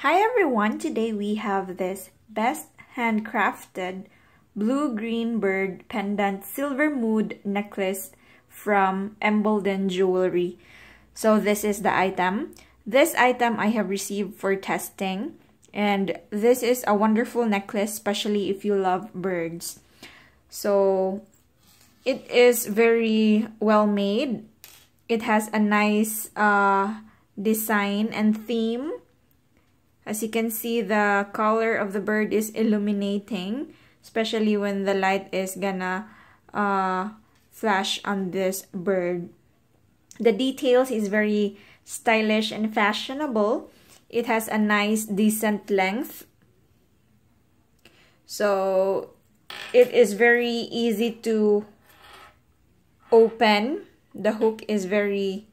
Hi everyone, today we have this best handcrafted blue-green bird pendant silver mood necklace from Embolden Jewelry. So this is the item. This item I have received for testing and this is a wonderful necklace especially if you love birds. So it is very well made. It has a nice uh, design and theme as you can see, the color of the bird is illuminating, especially when the light is gonna uh, flash on this bird. The details is very stylish and fashionable. It has a nice decent length. So it is very easy to open. The hook is very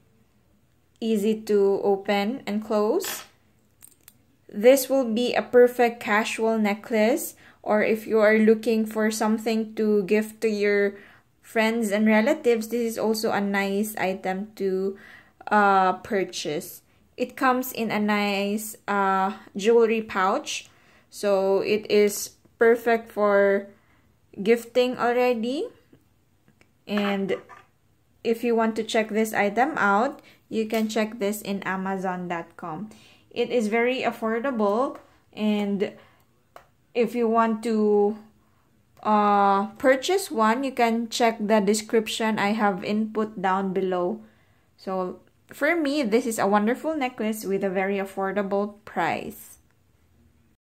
easy to open and close this will be a perfect casual necklace or if you are looking for something to gift to your friends and relatives, this is also a nice item to uh, purchase. It comes in a nice uh, jewelry pouch. So it is perfect for gifting already. And if you want to check this item out, you can check this in amazon.com. It is very affordable and if you want to uh, purchase one, you can check the description I have input down below. So for me, this is a wonderful necklace with a very affordable price.